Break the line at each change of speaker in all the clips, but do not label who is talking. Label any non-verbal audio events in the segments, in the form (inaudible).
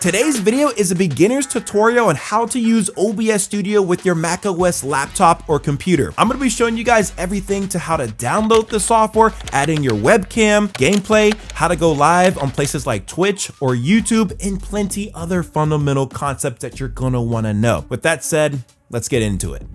Today's video is a beginner's tutorial on how to use OBS Studio with your macOS laptop or computer. I'm to be showing you guys everything to how to download the software, add in your webcam, gameplay, how to go live on places like Twitch or YouTube, and plenty other fundamental concepts that you're want to know. With that said, let's get into it.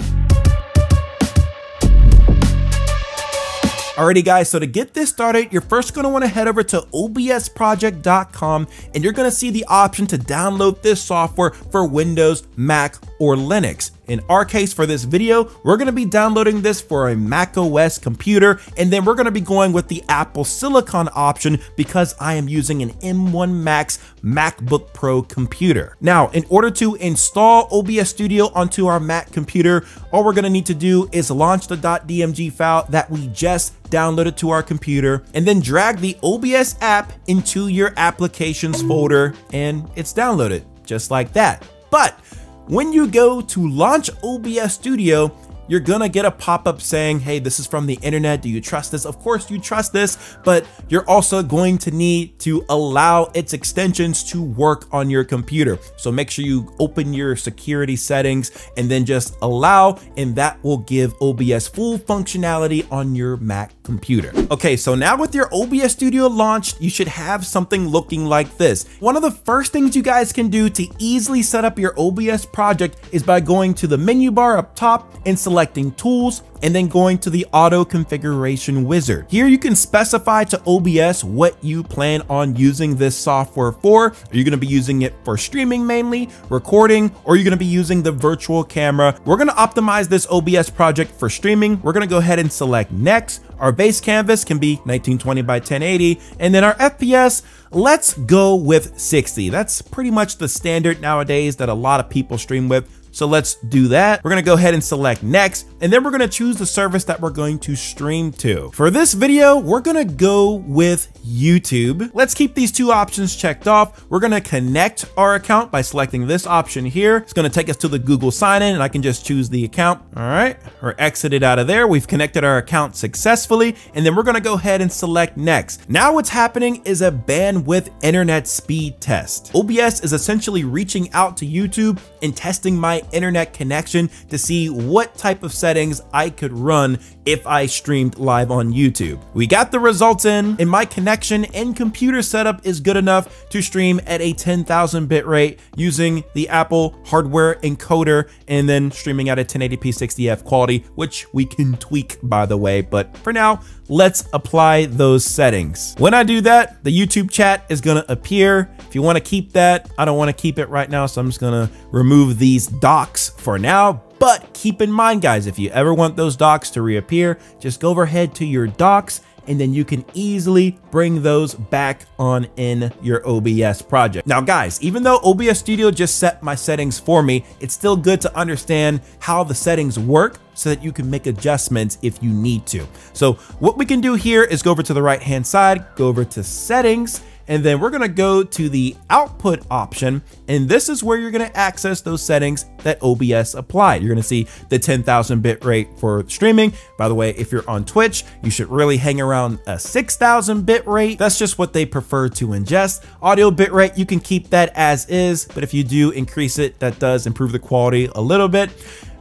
Alrighty guys, so to get this started, you're first want to head over to obsproject.com and you're to see the option to download this software for Windows, Mac, or Linux. In our case for this video, we're going to be downloading this for a Mac OS computer, and then we're going to be going with the Apple Silicon option because I am using an M1 Max MacBook Pro computer. Now, in order to install OBS Studio onto our Mac computer, all we're going to need to do is launch the .dmg file that we just downloaded to our computer, and then drag the OBS app into your applications folder, and it's downloaded, just like that. But when you go to launch OBS Studio, you're gonna get a pop-up saying, hey, this is from the internet. Do you trust this? Of course you trust this, but you're also going to need to allow its extensions to work on your computer. So make sure you open your security settings and then just allow, and that will give OBS full functionality on your Mac computer. Okay, so now with your OBS Studio launched, you should have something looking like this. One of the first things you guys can do to easily set up your OBS project is by going to the menu bar up top and selecting tools and then going to the auto configuration wizard. Here you can specify to OBS what you plan on using this software for. Are you gonna be using it for streaming mainly, recording, or are you gonna be using the virtual camera? We're gonna optimize this OBS project for streaming. We're gonna go ahead and select next. Our base canvas can be 1920 by 1080, and then our FPS, let's go with 60. That's pretty much the standard nowadays that a lot of people stream with. So let's do that. We're gonna go ahead and select next, and then we're gonna choose the service that we're going to stream to. For this video, we're gonna go with YouTube. Let's keep these two options checked off. We're gonna connect our account by selecting this option here. It's gonna take us to the Google sign in and I can just choose the account. All right, we're exited out of there. We've connected our account successfully, and then we're gonna go ahead and select next. Now what's happening is a bandwidth internet speed test. OBS is essentially reaching out to YouTube and testing my internet connection to see what type of settings I could run if I streamed live on YouTube. We got the results in, and my connection and computer setup is good enough to stream at a 10,000 bit rate using the Apple hardware encoder and then streaming at a 1080p 60f quality, which we can tweak by the way, but for now, let's apply those settings. When I do that, the YouTube chat is gonna appear. If you wanna keep that, I don't wanna keep it right now, so I'm just gonna remove these docks for now. But keep in mind, guys, if you ever want those docks to reappear, just go overhead to your docks and then you can easily bring those back on in your OBS project. Now guys, even though OBS Studio just set my settings for me, it's still good to understand how the settings work so that you can make adjustments if you need to. So what we can do here is go over to the right hand side, go over to settings, and then we're gonna go to the output option, and this is where you're gonna access those settings that OBS applied. You're gonna see the 10,000 bit rate for streaming. By the way, if you're on Twitch, you should really hang around a 6,000 bit rate. That's just what they prefer to ingest. Audio bit rate, you can keep that as is, but if you do increase it, that does improve the quality a little bit.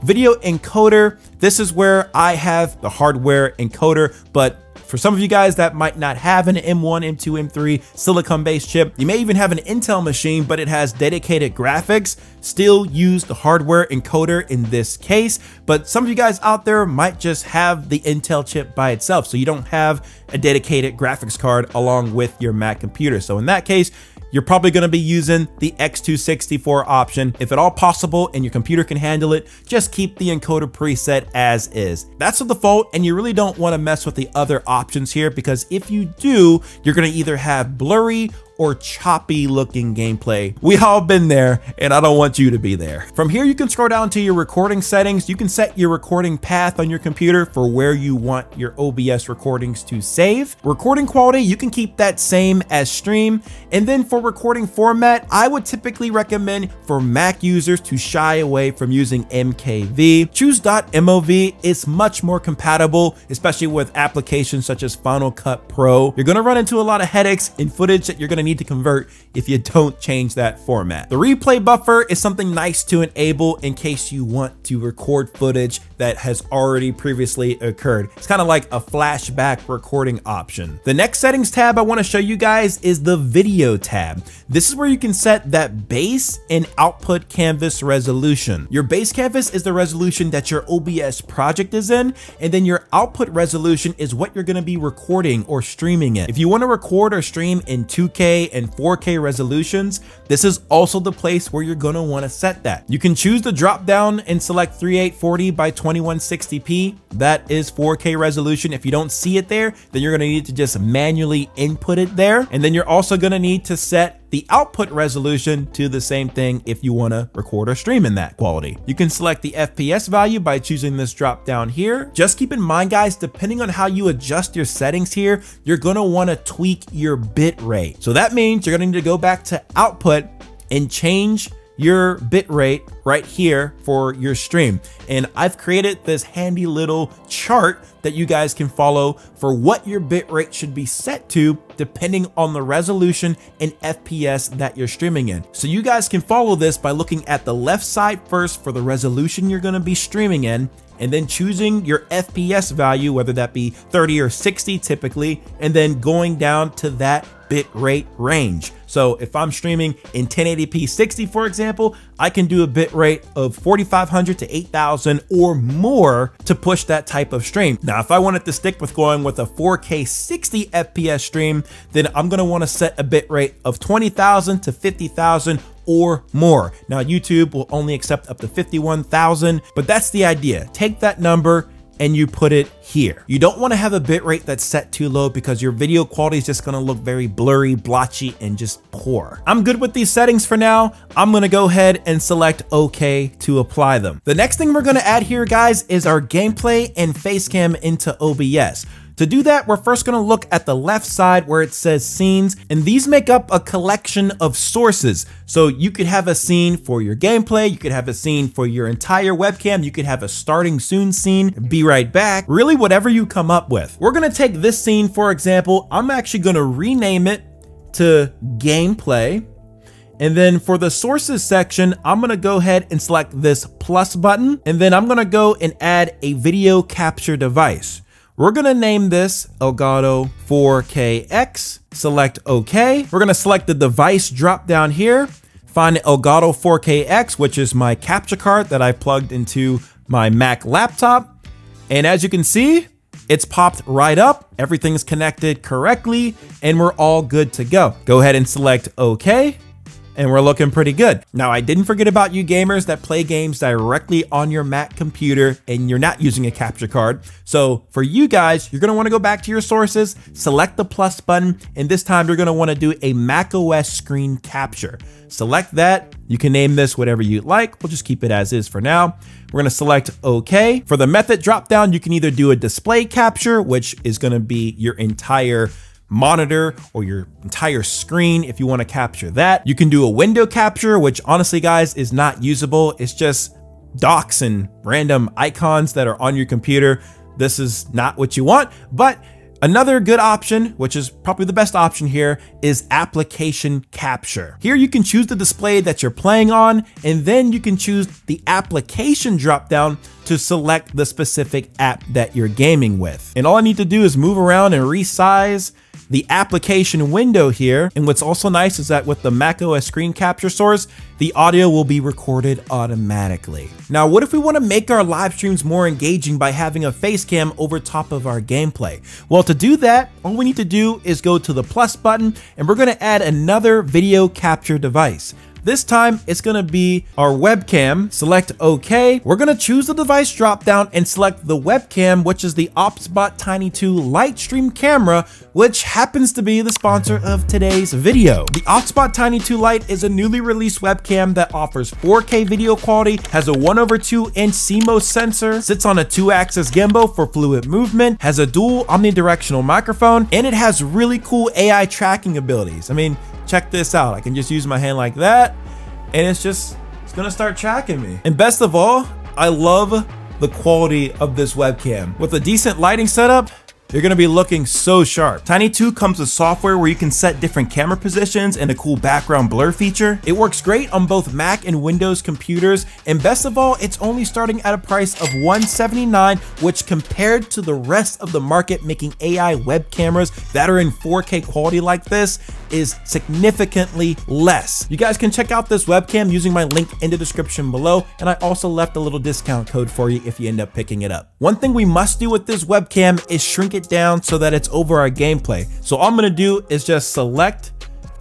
Video encoder, this is where I have the hardware encoder, but for some of you guys that might not have an M1, M2, M3 silicon based chip, you may even have an Intel machine, but it has dedicated graphics, still use the hardware encoder in this case. But some of you guys out there might just have the Intel chip by itself, so you don't have a dedicated graphics card along with your Mac computer. So in that case, you're probably going to be using the X264 option. If at all possible and your computer can handle it, just keep the encoder preset as is. That's the default and you really don't want to mess with the other options here because if you do, you're going to either have blurry or choppy looking gameplay. We all been there and I don't want you to be there. From here, you can scroll down to your recording settings. You can set your recording path on your computer for where you want your OBS recordings to save. Recording quality, you can keep that same as stream. And then for recording format, I would typically recommend for Mac users to shy away from using MKV. Choose .mov is much more compatible, especially with applications such as Final Cut Pro. You're gonna run into a lot of headaches in footage that you're gonna need to convert if you don't change that format. The replay buffer is something nice to enable in case you want to record footage that has already previously occurred. It's kind of like a flashback recording option. The next settings tab I want to show you guys is the video tab. This is where you can set that base and output canvas resolution. Your base canvas is the resolution that your OBS project is in, and then your output resolution is what you're going to be recording or streaming in. If you want to record or stream in 2K and 4K resolutions, this is also the place where you're going to want to set that. You can choose the drop down and select 3840 by 2160p. That is 4K resolution. If you don't see it there, then you're going to need to just manually input it there. And then you're also going to need to set the output resolution to the same thing if you want to record or stream in that quality. You can select the FPS value by choosing this drop down here. Just keep in mind guys, depending on how you adjust your settings here, you're going to want to tweak your bit rate. So that means you're going to need to go back to output and change your bitrate right here for your stream. And I've created this handy little chart that you guys can follow for what your bitrate should be set to depending on the resolution and FPS that you're streaming in. So you guys can follow this by looking at the left side first for the resolution you're gonna be streaming in and then choosing your FPS value, whether that be 30 or 60 typically, and then going down to that bit rate range. So if I'm streaming in 1080p 60, for example, I can do a bit rate of 4,500 to 8,000 or more to push that type of stream. Now, if I wanted to stick with going with a 4K 60 FPS stream, then I'm gonna wanna set a bit rate of 20,000 to 50,000 or more. Now, YouTube will only accept up to 51,000, but that's the idea. Take that number and you put it here. You don't want to have a bitrate that's set too low because your video quality is just to look very blurry, blotchy, and just poor. I'm good with these settings for now. I'm to go ahead and select OK to apply them. The next thing we're to add here, guys, is our gameplay and facecam into OBS. To do that, we're first gonna look at the left side where it says scenes, and these make up a collection of sources. So you could have a scene for your gameplay, you could have a scene for your entire webcam, you could have a starting soon scene, be right back, really whatever you come up with. We're gonna take this scene, for example, I'm actually gonna rename it to gameplay. And then for the sources section, I'm gonna go ahead and select this plus button, and then I'm gonna go and add a video capture device. We're gonna name this Elgato 4KX, select OK. We're gonna select the device drop down here, find Elgato 4KX, which is my capture card that I plugged into my Mac laptop. And as you can see, it's popped right up, everything's connected correctly, and we're all good to go. Go ahead and select OK and we're looking pretty good. Now, I didn't forget about you gamers that play games directly on your Mac computer and you're not using a capture card. So for you guys, you're gonna wanna go back to your sources, select the plus button, and this time you're gonna wanna do a Mac OS screen capture. Select that. You can name this whatever you like. We'll just keep it as is for now. We're gonna select OK. For the method dropdown, you can either do a display capture, which is gonna be your entire monitor or your entire screen if you want to capture that. You can do a window capture, which honestly, guys, is not usable. It's just docs and random icons that are on your computer. This is not what you want, but Another good option, which is probably the best option here, is application capture. Here you can choose the display that you're playing on, and then you can choose the application dropdown to select the specific app that you're gaming with. And all I need to do is move around and resize the application window here. And what's also nice is that with the macOS screen capture source, the audio will be recorded automatically. Now, what if we want to make our live streams more engaging by having a face cam over top of our gameplay? Well, to do that, all we need to do is go to the plus button and we're going to add another video capture device. This time it's gonna be our webcam. Select OK. We're gonna choose the device dropdown and select the webcam, which is the OBSBOT Tiny 2 Lightstream camera, which happens to be the sponsor of today's video. The OBSBOT Tiny 2 Lite is a newly released webcam that offers 4K video quality, has a 1 over 2 inch CMOS sensor, sits on a 2-axis gimbal for fluid movement, has a dual omnidirectional microphone, and it has really cool AI tracking abilities. I mean, check this out. I can just use my hand like that and it's just, it's gonna start tracking me. And best of all, I love the quality of this webcam. With a decent lighting setup, you're gonna be looking so sharp. Tiny 2 comes with software where you can set different camera positions and a cool background blur feature. It works great on both Mac and Windows computers, and best of all, it's only starting at a price of 179, which compared to the rest of the market making AI web cameras that are in 4K quality like this is significantly less. You guys can check out this webcam using my link in the description below, and I also left a little discount code for you if you end up picking it up. One thing we must do with this webcam is shrink it down so that it's over our gameplay. So all I'm gonna do is just select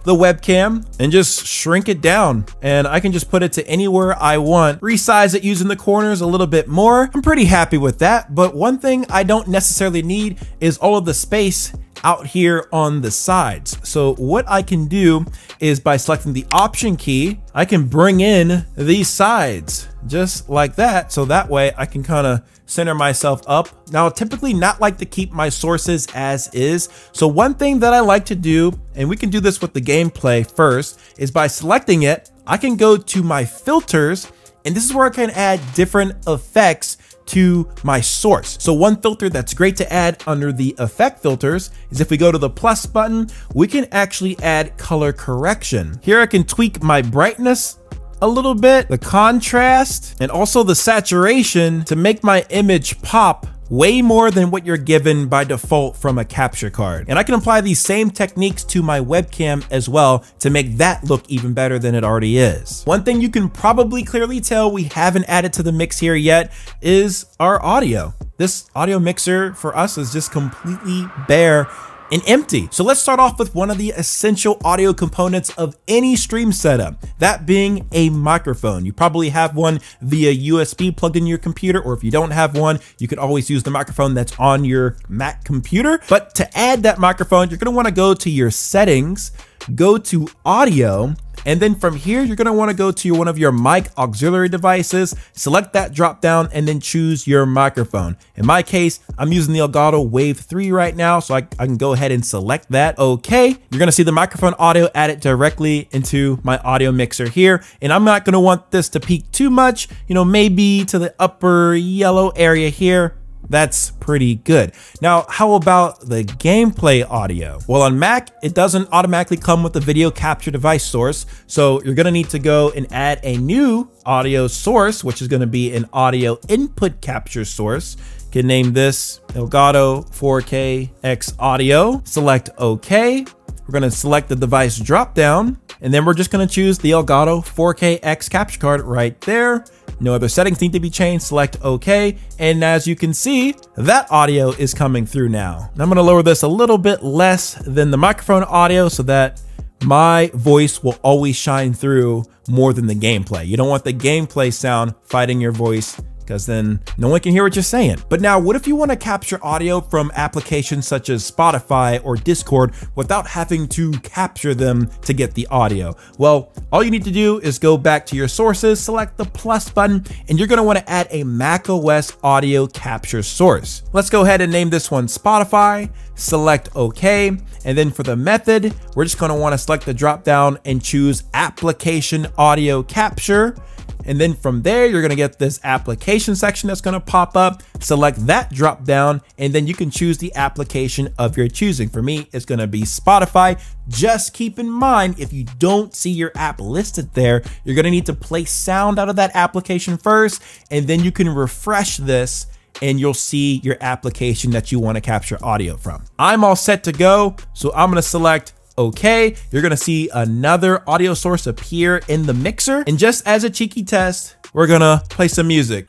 the webcam and just shrink it down and I can just put it to anywhere I want. Resize it using the corners a little bit more. I'm pretty happy with that, but one thing I don't necessarily need is all of the space out here on the sides. So what I can do is by selecting the option key, I can bring in these sides just like that. So that way I can kind of center myself up. Now, I typically not like to keep my sources as is. So one thing that I like to do, and we can do this with the gameplay first, is by selecting it, I can go to my filters, and this is where I can add different effects to my source. So one filter that's great to add under the effect filters is if we go to the plus button, we can actually add color correction. Here I can tweak my brightness a little bit, the contrast, and also the saturation to make my image pop way more than what you're given by default from a capture card. And I can apply these same techniques to my webcam as well to make that look even better than it already is. One thing you can probably clearly tell we haven't added to the mix here yet is our audio. This audio mixer for us is just completely bare and empty. So let's start off with one of the essential audio components of any stream setup, that being a microphone. You probably have one via USB plugged in your computer, or if you don't have one, you could always use the microphone that's on your Mac computer. But to add that microphone, you're gonna wanna go to your settings, go to audio, and then from here, you're gonna wanna go to one of your mic auxiliary devices, select that drop down, and then choose your microphone. In my case, I'm using the Elgato Wave 3 right now, so I, I can go ahead and select that. Okay, you're gonna see the microphone audio added directly into my audio mixer here, and I'm not gonna want this to peak too much, you know, maybe to the upper yellow area here, that's pretty good. Now, how about the gameplay audio? Well, on Mac, it doesn't automatically come with the video capture device source. So you're gonna need to go and add a new audio source, which is gonna be an audio input capture source. You can name this Elgato 4K X Audio. Select OK. We're gonna select the device drop down, and then we're just gonna choose the Elgato 4K X capture card right there. No other settings need to be changed, select OK, and as you can see, that audio is coming through now. I'm gonna lower this a little bit less than the microphone audio so that my voice will always shine through more than the gameplay. You don't want the gameplay sound fighting your voice because then no one can hear what you're saying. But now, what if you want to capture audio from applications such as Spotify or Discord without having to capture them to get the audio? Well, all you need to do is go back to your sources, select the plus button, and you're going to want to add a macOS audio capture source. Let's go ahead and name this one Spotify, select OK, and then for the method, we're just going to want to select the drop down and choose application audio capture. And then from there, you're gonna get this application section that's gonna pop up. Select that drop down, and then you can choose the application of your choosing. For me, it's gonna be Spotify. Just keep in mind, if you don't see your app listed there, you're gonna need to play sound out of that application first, and then you can refresh this and you'll see your application that you wanna capture audio from. I'm all set to go, so I'm gonna select okay, you're gonna see another audio source appear in the mixer. And just as a cheeky test, we're gonna play some music.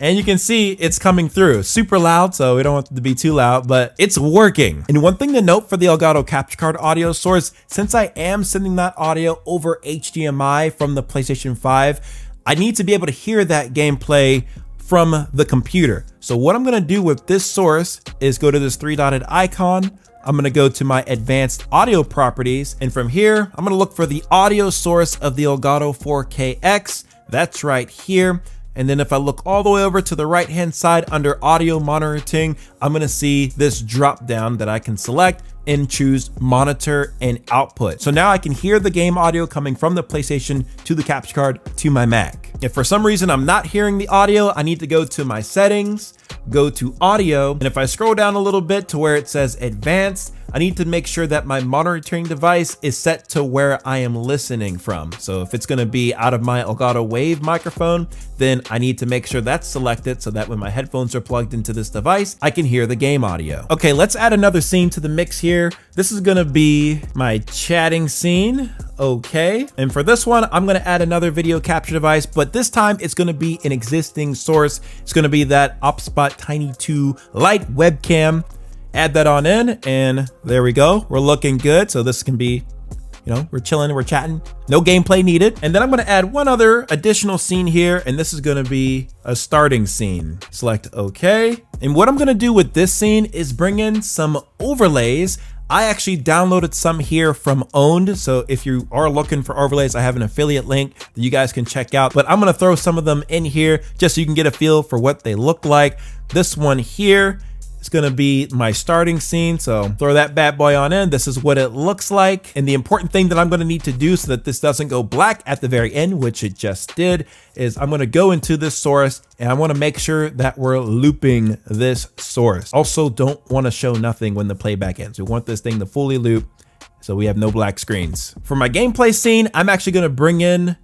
And you can see it's coming through super loud, so we don't want it to be too loud, but it's working. And one thing to note for the Elgato capture card audio source, since I am sending that audio over HDMI from the PlayStation 5, I need to be able to hear that gameplay from the computer. So what I'm gonna do with this source is go to this three dotted icon, I'm gonna go to my advanced audio properties. And from here, I'm gonna look for the audio source of the Elgato 4KX. That's right here. And then if I look all the way over to the right hand side under audio monitoring, I'm gonna see this drop down that I can select and choose monitor and output. So now I can hear the game audio coming from the PlayStation to the capture card to my Mac. If for some reason I'm not hearing the audio, I need to go to my settings, go to audio, and if I scroll down a little bit to where it says advanced, I need to make sure that my monitoring device is set to where I am listening from. So if it's gonna be out of my Elgato Wave microphone, then I need to make sure that's selected so that when my headphones are plugged into this device, I can hear the game audio. Okay, let's add another scene to the mix here. This is gonna be my chatting scene. Okay, and for this one, I'm gonna add another video capture device, but this time it's gonna be an existing source. It's gonna be that OBSBOT Tiny 2 Lite webcam add that on in and there we go. We're looking good. So this can be, you know, we're chilling, we're chatting, no gameplay needed. And then I'm gonna add one other additional scene here and this is gonna be a starting scene. Select okay. And what I'm gonna do with this scene is bring in some overlays I actually downloaded some here from Own3d. So if you are looking for overlays, I have an affiliate link that you guys can check out. But I'm to throw some of them in here just so you can get a feel for what they look like. This one here it's gonna be my starting scene. So throw that bad boy on in. This is what it looks like. And the important thing that I'm gonna need to do so that this doesn't go black at the very end, which it just did, is I'm gonna go into this source and I wanna make sure that we're looping this source. Also don't wanna show nothing when the playback ends. We want this thing to fully loop so we have no black screens. For my gameplay scene, I'm actually gonna bring in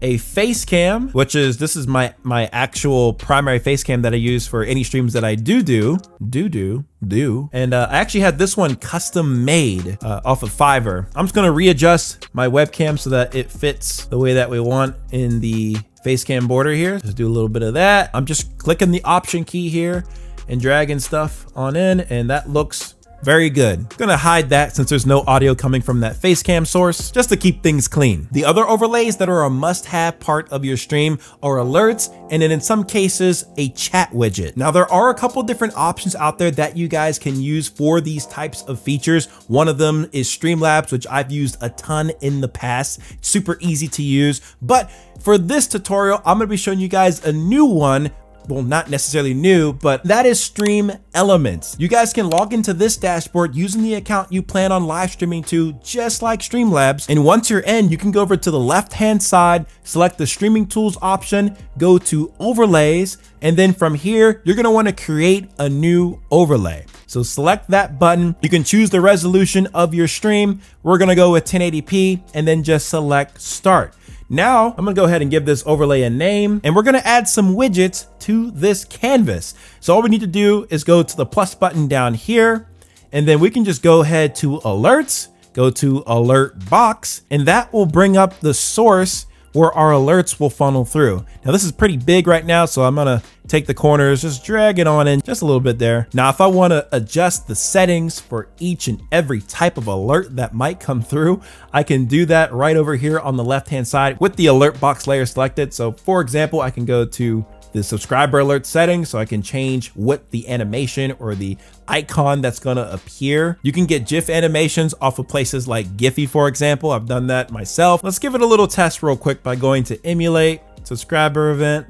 a face cam, which is, this is my, my actual primary face cam that I use for any streams that I do do, do do, do. And uh, I actually had this one custom made uh, off of Fiverr. I'm just gonna readjust my webcam so that it fits the way that we want in the face cam border here. Just do a little bit of that. I'm just clicking the option key here and dragging stuff on in and that looks very good. Gonna hide that since there's no audio coming from that face cam source, just to keep things clean. The other overlays that are a must-have part of your stream are alerts, and then in some cases, a chat widget. Now there are a couple different options out there that you guys can use for these types of features. One of them is Streamlabs, which I've used a ton in the past. It's super easy to use, but for this tutorial, I'm gonna be showing you guys a new one well, not necessarily new, but that is Stream Elements. You guys can log into this dashboard using the account you plan on live streaming to, just like Streamlabs. And once you're in, you can go over to the left-hand side, select the Streaming Tools option, go to Overlays, and then from here, you're gonna wanna create a new overlay. So select that button. You can choose the resolution of your stream. We're gonna go with 1080p and then just select start. Now I'm gonna go ahead and give this overlay a name and we're gonna add some widgets to this canvas. So all we need to do is go to the plus button down here and then we can just go ahead to alerts, go to alert box, and that will bring up the source where our alerts will funnel through. Now this is pretty big right now, so I'm gonna take the corners, just drag it on in just a little bit there. Now, if I wanna adjust the settings for each and every type of alert that might come through, I can do that right over here on the left-hand side with the alert box layer selected. So for example, I can go to the subscriber alert settings so I can change what the animation or the icon that's gonna appear. You can get GIF animations off of places like Giphy, for example. I've done that myself. Let's give it a little test real quick by going to emulate, subscriber event.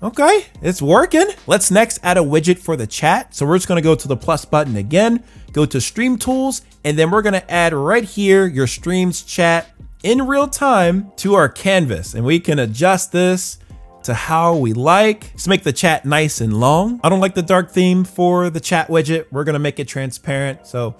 Okay, it's working. Let's next add a widget for the chat. So we're just gonna go to the plus button again, go to stream tools, and then we're gonna add right here your streams chat in real time to our canvas. And we can adjust this to how we like. Let's make the chat nice and long. I don't like the dark theme for the chat widget. We're gonna make it transparent. So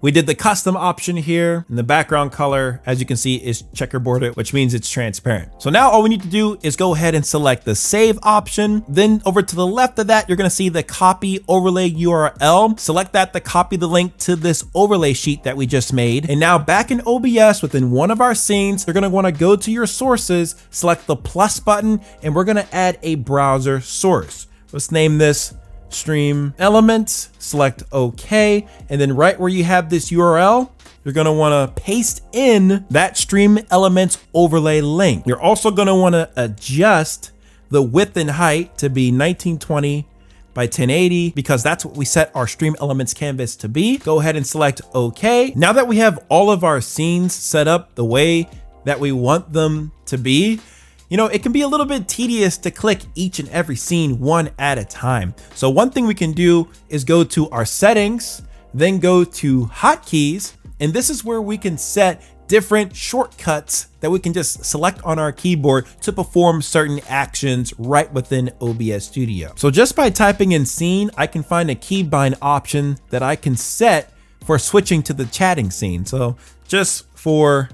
we did the custom option here and the background color, as you can see, is checkerboarded, which means it's transparent. So now all we need to do is go ahead and select the save option. Then over to the left of that, you're gonna see the copy overlay URL. Select that to copy the link to this overlay sheet that we just made. And now back in OBS within one of our scenes, you're gonna wanna go to your sources, select the plus button, and we're gonna add a browser source. Let's name this stream elements, select OK, and then right where you have this URL, you're gonna wanna paste in that stream elements overlay link. You're also gonna wanna adjust the width and height to be 1920 by 1080 because that's what we set our stream elements canvas to be. Go ahead and select OK. Now that we have all of our scenes set up the way that we want them to be, you know, it can be a little bit tedious to click each and every scene one at a time. So one thing we can do is go to our settings, then go to hotkeys, and this is where we can set different shortcuts that we can just select on our keyboard to perform certain actions right within OBS Studio. So just by typing in scene, I can find a keybind option that I can set for switching to the chatting scene. So just for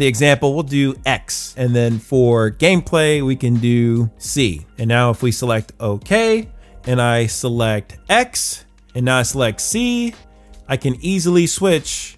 the example, we'll do X. And then for gameplay, we can do C. And now if we select OK, and I select X, and now I select C, I can easily switch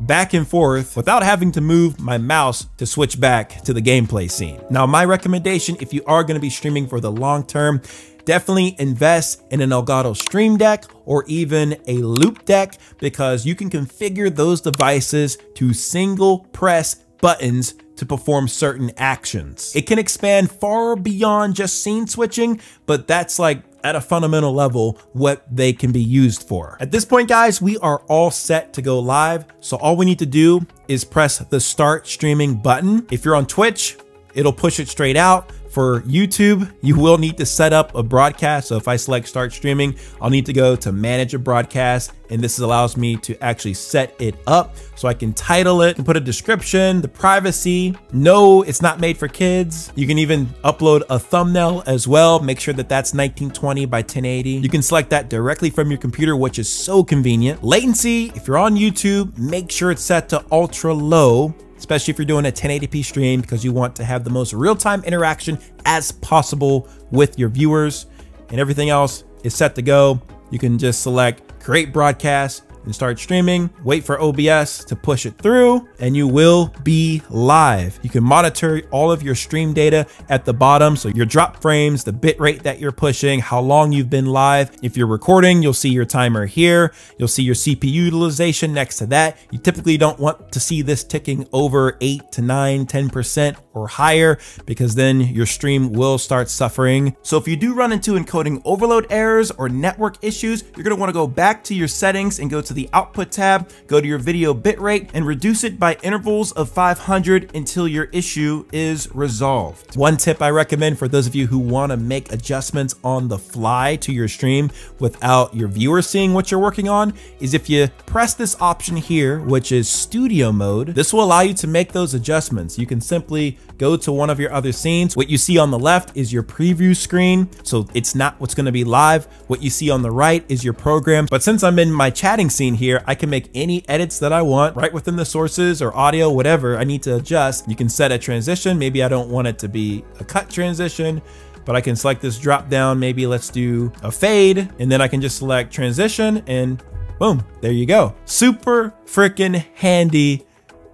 back and forth without having to move my mouse to switch back to the gameplay scene. Now, my recommendation, if you are gonna be streaming for the long term, definitely invest in an Elgato Stream Deck or even a Loupedeck because you can configure those devices to single press buttons to perform certain actions. It can expand far beyond just scene switching, but that's like at a fundamental level what they can be used for. At this point, guys, we are all set to go live. So all we need to do is press the start streaming button. If you're on Twitch, it'll push it straight out. For YouTube, you will need to set up a broadcast. So if I select start streaming, I'll need to go to manage a broadcast. And this allows me to actually set it up so I can title it and put a description, the privacy. No, it's not made for kids. You can even upload a thumbnail as well. Make sure that that's 1920 by 1080. You can select that directly from your computer, which is so convenient. Latency, if you're on YouTube, make sure it's set to ultra low especially if you're doing a 1080p stream because you want to have the most real-time interaction as possible with your viewers and everything else is set to go. You can just select create broadcast and start streaming, wait for OBS to push it through, and you will be live. You can monitor all of your stream data at the bottom. So your drop frames, the bit rate that you're pushing, how long you've been live. If you're recording, you'll see your timer here. You'll see your CPU utilization next to that. You typically don't want to see this ticking over eight to nine, 10% or higher, because then your stream will start suffering. So if you do run into encoding overload errors or network issues, you're gonna wanna go back to your settings and go to the output tab, go to your video bitrate and reduce it by intervals of 500 until your issue is resolved. One tip I recommend for those of you who want to make adjustments on the fly to your stream without your viewers seeing what you're working on is if you press this option here, which is studio mode, this will allow you to make those adjustments. You can simply go to one of your other scenes. What you see on the left is your preview screen. So it's not what's going to be live. What you see on the right is your program. But since I'm in my chatting here, I can make any edits that I want right within the sources or audio, whatever I need to adjust. You can set a transition. Maybe I don't want it to be a cut transition but I can select this drop down. Maybe let's do a fade and then I can just select transition and boom, there you go. Super freaking handy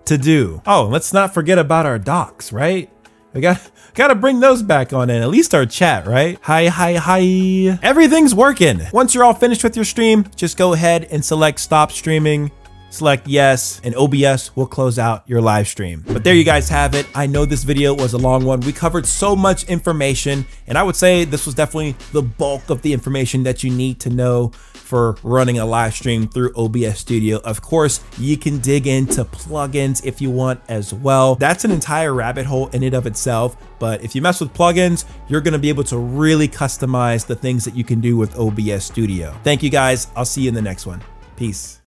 to do. Oh, let's not forget about our docks, right? We got (laughs) gotta bring those back on in, at least our chat, right? Hi, hi, hi. Everything's working. Once you're all finished with your stream, just go ahead and select stop streaming select yes, and OBS will close out your live stream. But there you guys have it. I know this video was a long one. We covered so much information, and I would say this was definitely the bulk of the information that you need to know for running a live stream through OBS Studio. Of course, you can dig into plugins if you want as well. That's an entire rabbit hole in and of itself, but if you mess with plugins, you're gonna be able to really customize the things that you can do with OBS Studio. Thank you guys. I'll see you in the next one. Peace.